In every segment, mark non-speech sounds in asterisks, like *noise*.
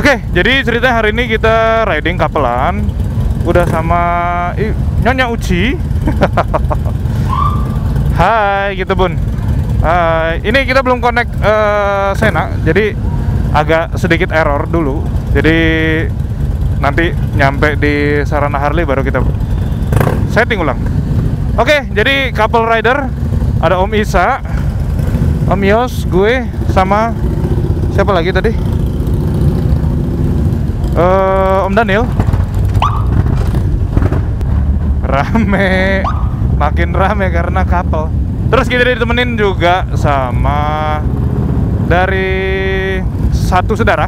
Oke, jadi cerita hari ini kita riding kapelan Udah sama ih, Nyonya Uci *laughs* Hai gitu bun. Hai, ini kita belum connect eh, Sena Jadi agak sedikit error dulu. Jadi nanti nyampe di Sarana Harley baru kita setting ulang. Oke, jadi couple rider Ada Om Isa Om Yos, gue, sama Siapa lagi tadi? Eh, Om Daniel. Rame. Makin rame karena couple Terus kita ditemenin juga sama Dari Satu saudara.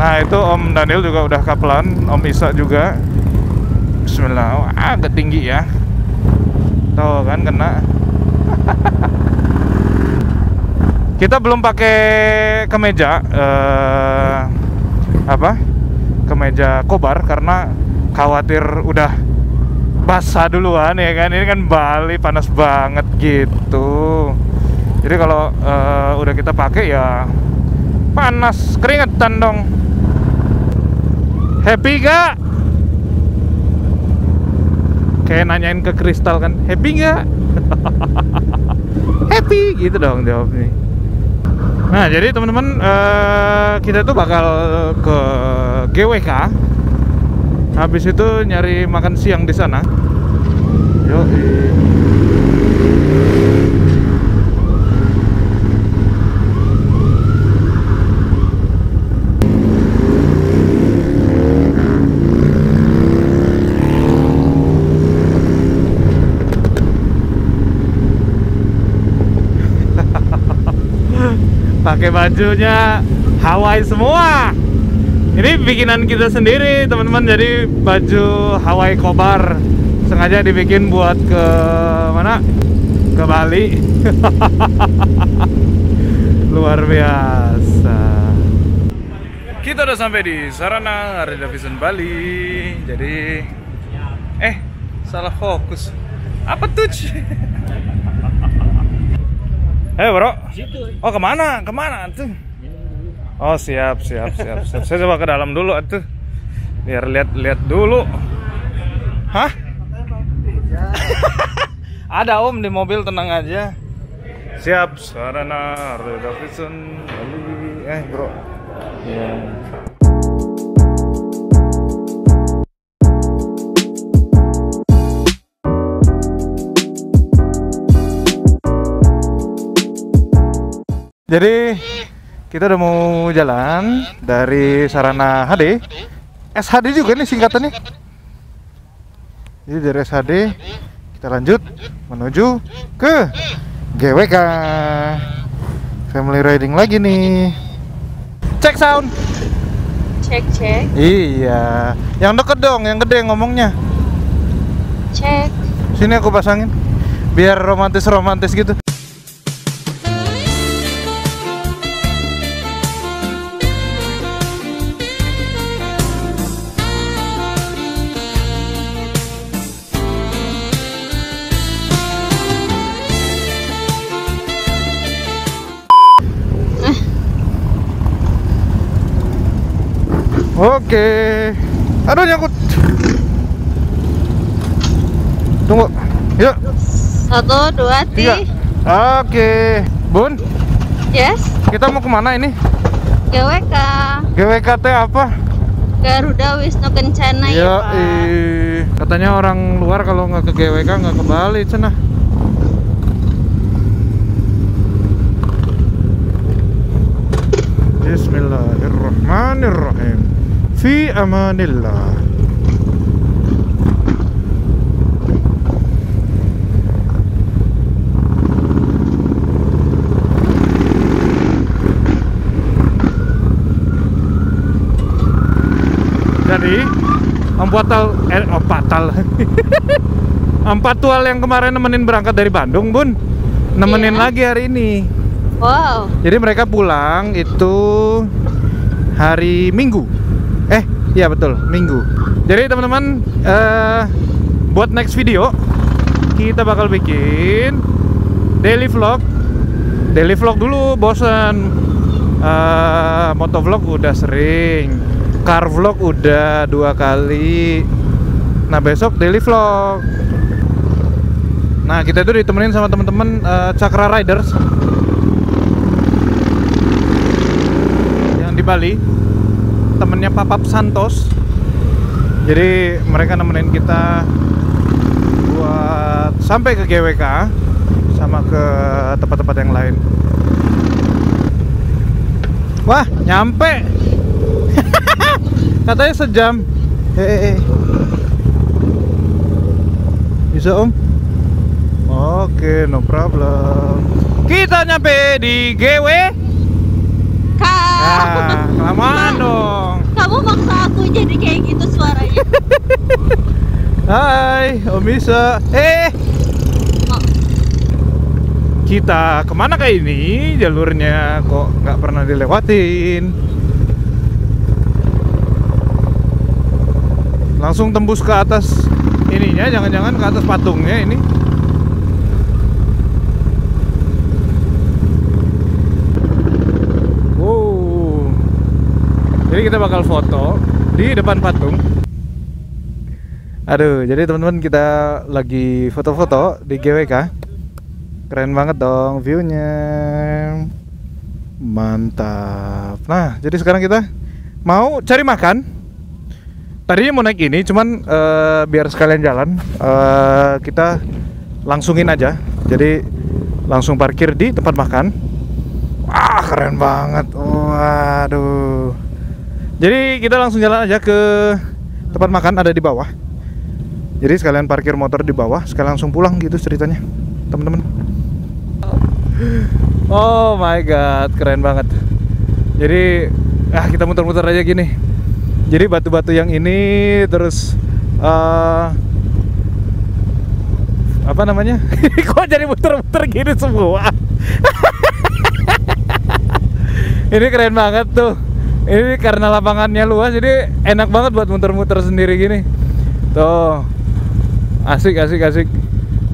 Nah itu Om Daniel juga udah kapelan. Om Isa juga. Bismillah. Agak tinggi ya. Tuh kan kena *laughs* Kita belum pakai kemeja eh, Apa? Kemeja kobar Karena khawatir udah basah duluan ya kan? Ini kan Bali panas banget gitu. Jadi kalau eh, udah kita pakai ya Panas keringetan dong. Happy gak? Kayak nanyain ke Kristal kan Happy gak? *laughs* Happy gitu dong jawabnya Nah jadi teman-teman eh, kita tuh bakal ke GWK. Habis itu nyari makan siang di sana. Yo pakai bajunya Hawaii semua. Ini bikinan kita sendiri teman-teman. Jadi baju Hawaii Kobar sengaja dibikin buat ke mana? Ke Bali. *laughs* Luar biasa. Kita udah sampai di Sarana Harley Davidson Bali. Jadi eh salah fokus. Apa tuh *laughs* Eh bro, oh ke mana? Ke mana tuh? Oh siap, siap, siap, siap. Saya coba ke dalam dulu tuh, biar lihat-lihat dulu. Hah? *laughs* Ada om di mobil, tenang aja. Siap, Sarana Harley Davidson Bali. Eh bro, ya. Jadi kita udah mau jalan dari Sarana HD. SHD juga nih singkatannya. Jadi dari SHD kita lanjut menuju ke GWK. Family riding lagi nih. Cek sound. Cek cek Iya. Yang deket dong, yang gede ngomongnya. cek. Sini aku pasangin. Biar romantis-romantis gitu. Oke. Aduh nyangkut. Tunggu. Yuk. Satu dua Tiga. tiga. Oke. Bun, Yes. kita mau ke mana ini? GWK. GWKT apa? Garuda Wisnu Kencana ya Ya, Pak. katanya orang luar kalau nggak ke GWK nggak ke Bali, cenah. Bismillahirrahmanirrahim. Fi amanillah. Jadi Om Patal eh Om Patal Om *laughs* Patual yang kemarin nemenin berangkat dari Bandung Bun Nemenin Iya. lagi hari ini Wow. Jadi mereka pulang itu hari Minggu iya betul Minggu Jadi teman-teman eh, Buat next video Kita bakal bikin Daily vlog Daily vlog dulu bosan Eh, motovlog udah sering, car vlog udah dua kali. Nah besok daily vlog. Nah kita itu ditemenin sama teman-teman eh, Cakra Riders yang di Bali. Temennya Papap Santos. Jadi mereka nemenin kita buat sampai ke GWK sama ke tempat-tempat yang lain. Wah, nyampe. *laughs* Katanya sejam. Hehehe. Bisa, Om? Oke, no problem. Kita nyampe di GW. Kak, Nah, kelamaan dong. Maksa aku jadi kayak gitu suaranya. Hai, Om Bisa. Eh, Oh, kita ke mana kayak ini? Jalurnya kok nggak pernah dilewatin. Langsung tembus ke atas ininya, jangan-jangan ke atas patungnya ini. Wow. Jadi kita bakal foto di depan patung. Aduh, jadi teman-teman kita lagi foto-foto di GWK. Keren banget dong viewnya. Mantap. Nah, jadi sekarang kita mau cari makan. Tadinya mau naik ini, cuman eh, biar sekalian jalan, eh, kita langsungin aja. Jadi langsung parkir di tempat makan. Wah, keren banget. Waduh. Jadi kita langsung jalan aja ke tempat makan ada di bawah. Jadi sekalian parkir motor di bawah, sekalian langsung pulang gitu ceritanya, teman-teman. Oh my god, keren banget. Jadi, ah kita muter-muter aja gini. Jadi batu-batu yang ini terus eh apa namanya? *laughs* Kok jadi muter-muter gini semua? *laughs* ini keren banget tuh. Ini karena lapangannya luas, jadi enak banget buat muter-muter sendiri gini. Tuh, asik asik asik.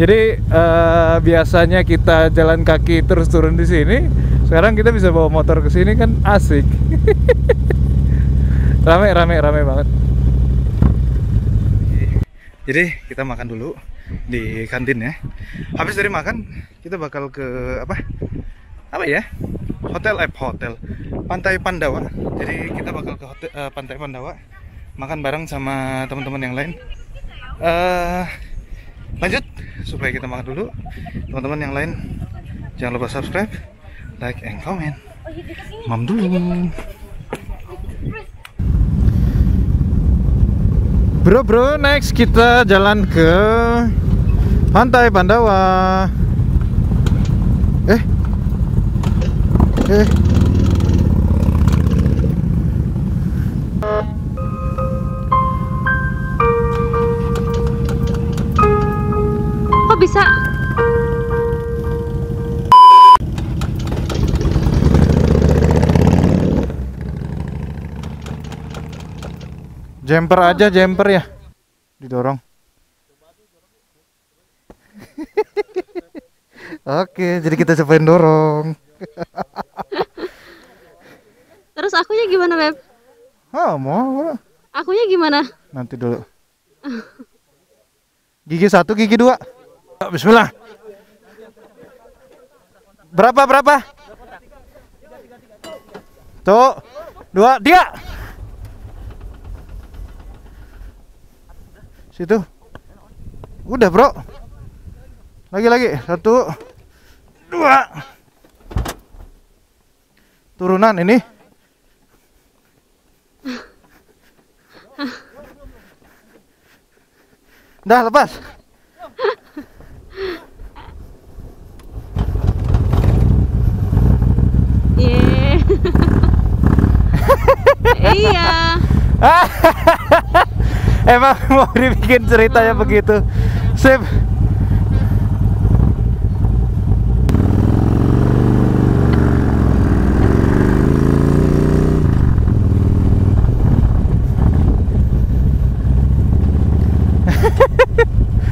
Jadi eh, biasanya kita jalan kaki terus turun di sini sekarang kita bisa bawa motor ke sini kan asik. *laughs* Rame rame rame banget. Jadi kita makan dulu di kantin ya. Habis dari makan kita bakal ke apa? Apa ya? Hotel eh hotel pantai Pandawa. Jadi kita bakal ke hotel eh, pantai Pandawa makan bareng sama teman-teman yang lain. Eh lanjut supaya kita makan dulu. Teman-teman yang lain jangan lupa subscribe like and comment. Mam dulu. Bro bro next kita jalan ke pantai Pandawa. Eh eh bisa? Jumper aja, jumper ya. Didorong. *laughs* Oke, jadi kita cobain dorong. *laughs* Terus akunya gimana, Beb? Oh, mau Akunya gimana? nanti dulu. Gigi satu, gigi dua. Bismillah. Berapa berapa? Tuh, dua, tiga. Situ. Udah bro. Lagi lagi, satu, dua. Turunan ini. Dah lepas. Ye. iya. *laughs* Emang mau dibikin ceritanya begitu. Sip. *laughs*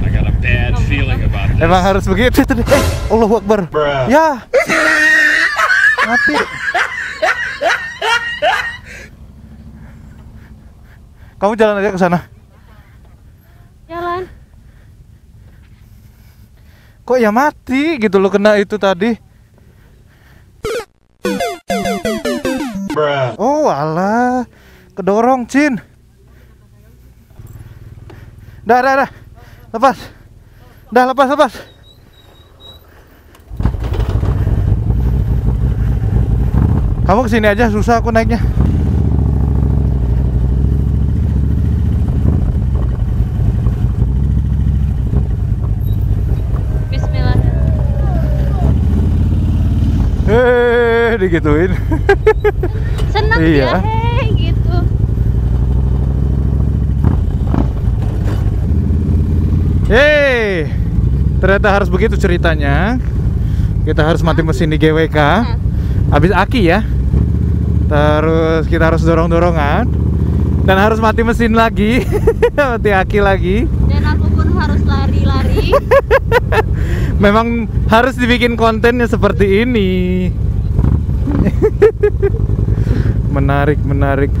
I got a bad feeling about this. Emang harus begitu tadi. Eh, Allahu Akbar. Ya. Mati. Kamu jalan aja ke sana. Jalan. Kok ya mati gitu loh kena itu tadi. Oh alah, kedorong Cin. Dah, dah, dah. Lepas. Dah, lepas, lepas. Kamu ke sini aja, susah aku naiknya. Bismillah. Hei, digituin. Senang Iya. dia, hei gitu. Hei, ternyata harus begitu ceritanya. Kita harus mati mesin di GWK. Habis aki ya. Terus kita harus dorong-dorongan dan harus mati mesin lagi. *laughs* mati aki lagi. Dan aku pun harus lari-lari. *laughs* Memang harus dibikin kontennya seperti ini. *laughs* menarik, menarik.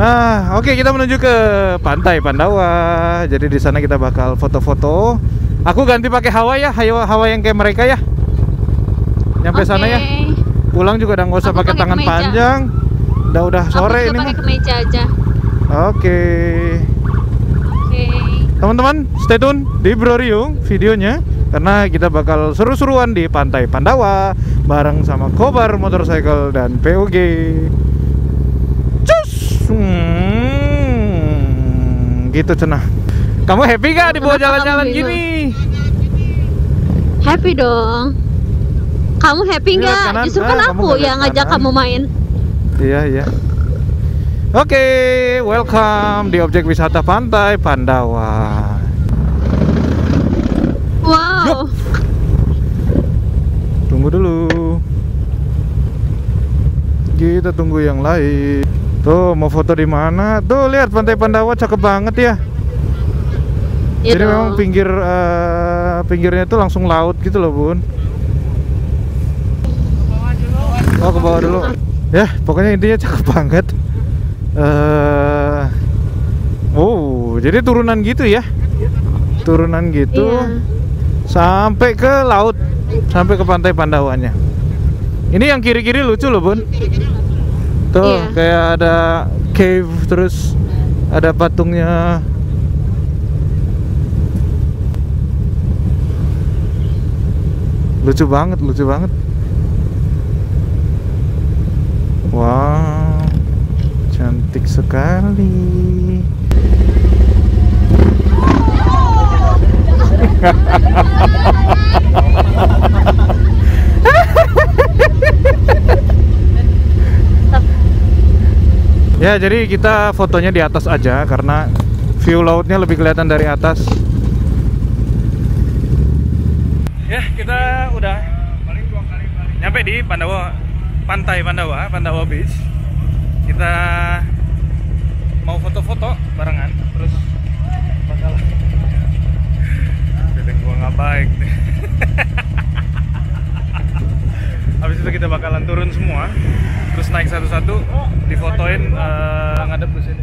Ah, oke kita menuju ke pantai Pandawa. Jadi di sana kita bakal foto-foto. Aku ganti pakai Hawa ya, Hawa Hawa yang kayak mereka ya. Nyampe sana ya. Pulang juga udah nggak usah pakai tangan kemeja. panjang. Udah udah sore ini. pakai kemeja aja. Oke. Oke. Teman-teman, stay tune di Bro Riung videonya karena kita bakal seru-seruan di Pantai Pandawa bareng sama Kobar Motorcycle dan POG. Cus! Hmm, gitu cenah. Kamu happy gak dibawa Kenapa jalan-jalan gini? Happy dong. Kamu happy Lihat nggak? Justru Ah, kan kamu aku yang ngajak kamu main. Iya, iya. Oke, welcome di objek wisata pantai Pandawa. Wow. Tunggu dulu. Kita tunggu yang lain. Tuh, mau foto di mana? Tuh, lihat pantai Pandawa cakep banget ya. Iya Jadi memang pinggir eh, pinggirnya tuh langsung laut gitu loh, Bun. Oh, ke bawah dulu. Ya, pokoknya intinya cakep banget. eh oh, jadi turunan gitu ya? Turunan gitu Iya. Sampai ke laut, sampai ke pantai Pandawanya. Ini yang kiri-kiri lucu loh, Bun. Tuh, Iya. kayak ada cave terus ada patungnya. Lucu banget, lucu banget. Wow, cantik sekali. Ya, jadi kita fotonya di atas aja karena view lautnya lebih kelihatan dari atas. Ya, kita udah nyampe di Pandawa Pantai Pandawa, Pandawa Beach. Kita mau foto-foto barengan, terus bakal Baik. *laughs* Habis itu kita bakalan turun semua, terus naik satu-satu, difotoin eh, ngadep ke sini.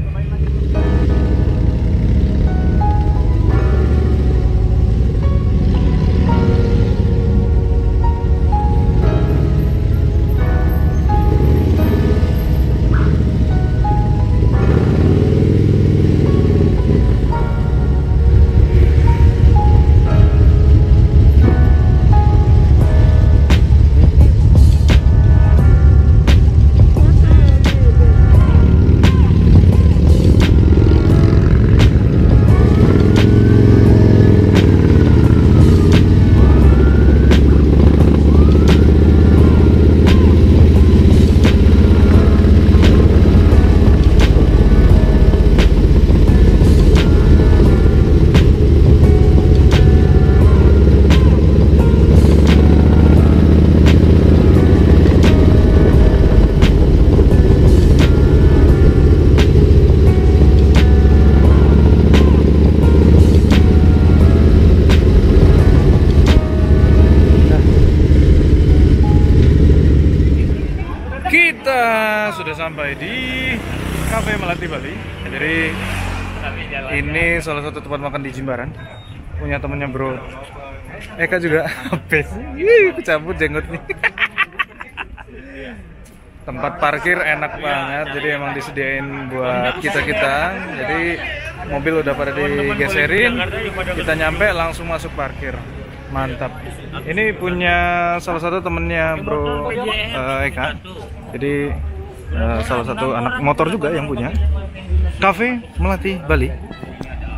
Ini salah satu tempat makan di Jimbaran. Punya temennya bro. Eka juga *laughs* habis. Ih, kecabut jenggotnya. *laughs* Tempat parkir enak banget. Jadi emang disediain buat kita-kita. Jadi mobil udah pada digeserin. Kita nyampe langsung masuk parkir. Mantap. Ini punya salah satu temennya bro eh, Eka. Jadi eh, salah satu anak motor juga yang punya. Cafe Melati Bali.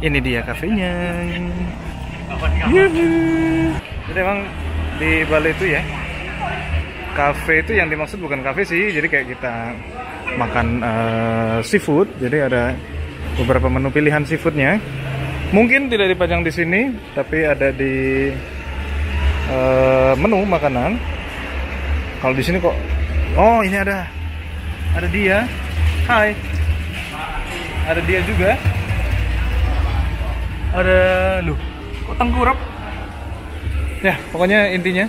Ini dia kafenya. Yuhu. Jadi emang di Bali itu ya Cafe itu yang dimaksud bukan cafe sih, jadi kayak kita makan eh, seafood. Jadi ada beberapa menu pilihan seafoodnya. Mungkin tidak dipajang di sini, tapi ada di eh, menu makanan. Kalau di sini kok, oh ini ada, ada dia. Hai, ada dia juga. Ada, lu, kok tengkurap? Ya, pokoknya intinya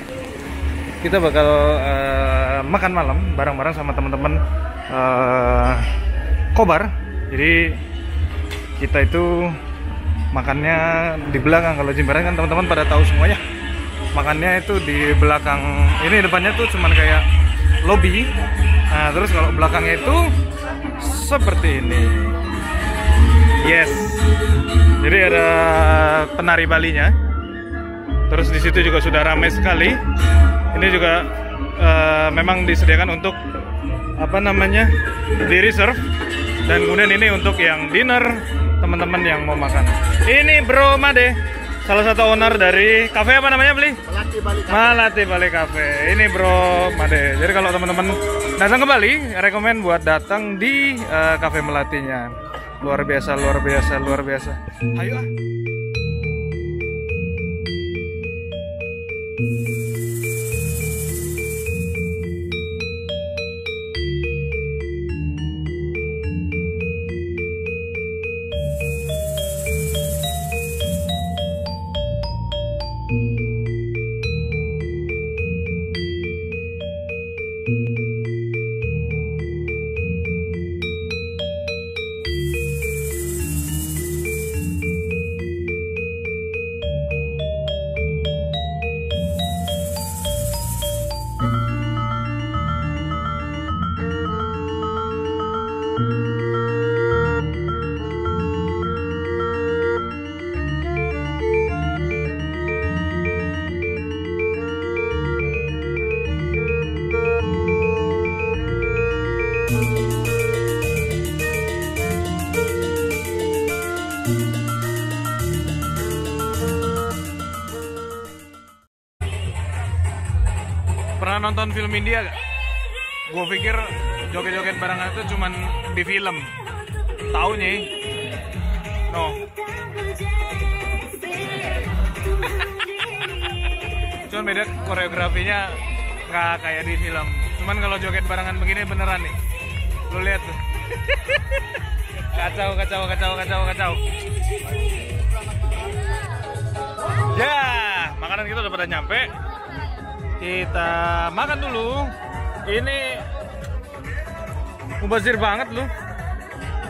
kita bakal eh, makan malam bareng-bareng sama teman-teman eh, Kobar. Jadi kita itu makannya di belakang. Kalau Jimbaran kan teman-teman pada tahu semuanya. Makannya itu di belakang. Ini depannya tuh cuman kayak lobby. Nah, terus kalau belakangnya itu seperti ini. Yes. Jadi ada penari Balinya. Terus di situ juga sudah ramai sekali. Ini juga eh, memang disediakan untuk apa namanya di reserve dan kemudian ini untuk yang dinner teman-teman yang mau makan. Ini Bro Made, salah satu owner dari cafe apa namanya beli? Melati balik Malati Bali Cafe. Ini Bro Made. Jadi kalau teman-teman datang ke Bali, rekomend buat datang di eh, cafe Melatinya. Luar biasa, luar biasa, luar biasa. Ayo. Nonton film India gak? Gue pikir joget-joget barengan itu cuman di film. Taunya No. *laughs* Cuman beda koreografinya nggak kayak di film. Cuman kalau joget barengan begini beneran nih. Lu lihat tuh. kacau, kacau, kacau, kacau, kacau. Ya, makanan kita udah pada nyampe. Kita makan dulu. Ini mubazir banget lu.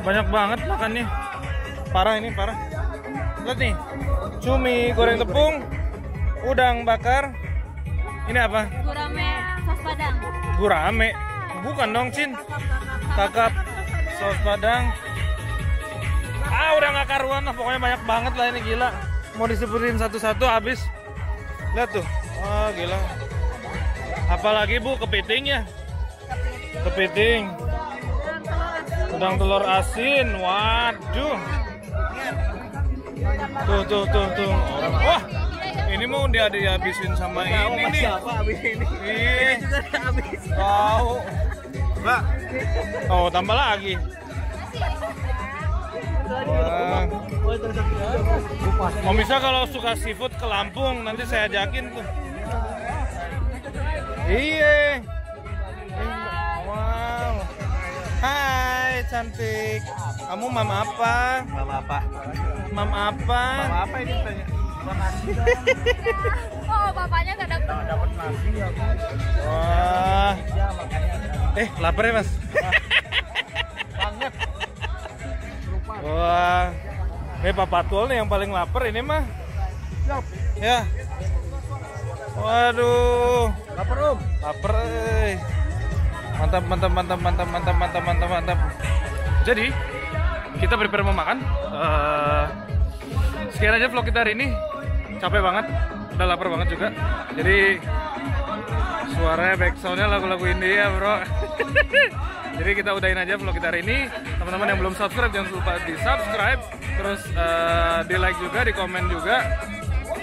Banyak banget makannya. Parah ini, parah. Lihat nih. Cumi goreng tepung, udang bakar. Ini apa? Gurame sos padang. Gurame. Bukan dong, Cin. Kakap saus padang. Ah, udah nggak karuan lah. Pokoknya banyak banget lah ini gila. Mau disebutin satu-satu habis. Lihat tuh. Wah, gila. Apalagi Bu kepitingnya. Kepiting. Udang telur asin. Waduh. Tuh, tuh, tuh, tuh. Wah, ini mau dia dihabisin sama ini nih. Ini? Abis. tahu. Mbak, Oh, tambah lagi. Wah. Om Isa kalau suka seafood ke Lampung nanti saya ajakin tuh. Iya. Wow. Hai cantik. Kamu mam apa? Mama apa? Mam apa? Mama apa ini tanya? *laughs* Oh, bapaknya gak dapet. Dapat nasi ya. Wah. Ya makanya. Eh, lapar ya mas? Banget. Wah. Nih Pak Patul nih yang paling lapar ini mah. Ya. Waduh, Lapar om. lapar. eh. Mantap, mantap, mantap, mantap, mantap, mantap, mantap, mantap. Jadi kita prepare mau makan. Eh, sekian aja vlog kita hari ini. Capek banget, udah lapar banget juga. Jadi suaranya back soundnya lagu-lagu India bro. *laughs* Jadi kita udahin aja vlog kita hari ini. Teman-teman yang belum subscribe jangan lupa di subscribe, terus eh, di like juga, di komen juga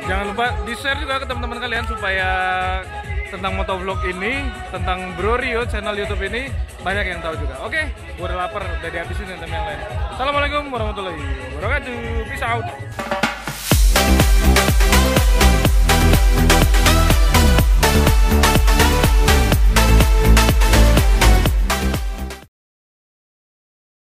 jangan lupa di share juga ke teman-teman kalian supaya tentang motovlog ini tentang Bro Rio channel YouTube ini banyak yang tahu juga. Oke gue udah lapar udah dihabisin sama yang lain. Assalamualaikum warahmatullahi wabarakatuh. Peace out.